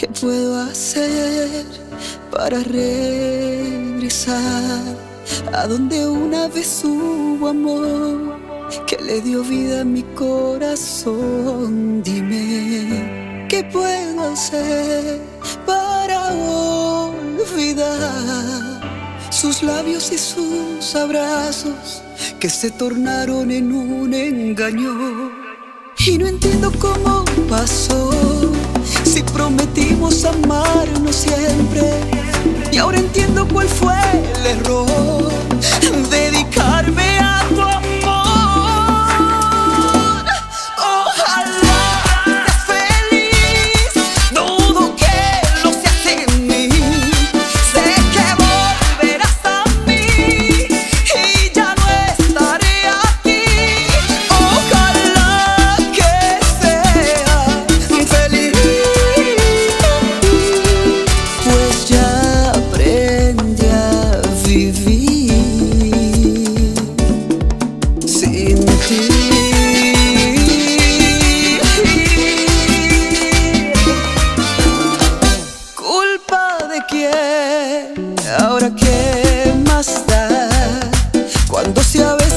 ¿Qué puedo hacer para regresar a donde una vez hubo amor que le dio vida a mi corazón? Dime, ¿qué puedo hacer para olvidar sus labios y sus abrazos que se tornaron en un engaño? Y no entiendo cómo pasó some more. sin ti. ahora qué más da cuando se abre